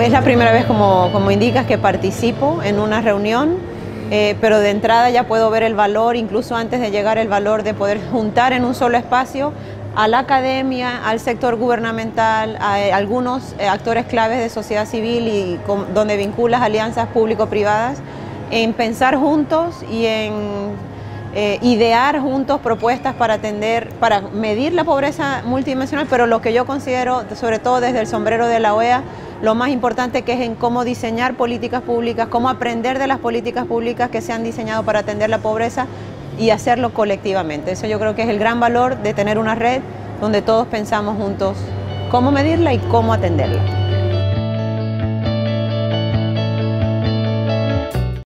es la primera vez, como, como indicas, que participo en una reunión, eh, pero de entrada ya puedo ver el valor, incluso antes de llegar el valor de poder juntar en un solo espacio a la academia, al sector gubernamental, a eh, algunos eh, actores claves de sociedad civil y donde vinculas alianzas público-privadas, en pensar juntos y en idear juntos propuestas para atender, para medir la pobreza multidimensional, pero lo que yo considero, sobre todo desde el sombrero de la OEA, lo más importante que es en cómo diseñar políticas públicas, cómo aprender de las políticas públicas que se han diseñado para atender la pobreza y hacerlo colectivamente. Eso yo creo que es el gran valor de tener una red donde todos pensamos juntos cómo medirla y cómo atenderla.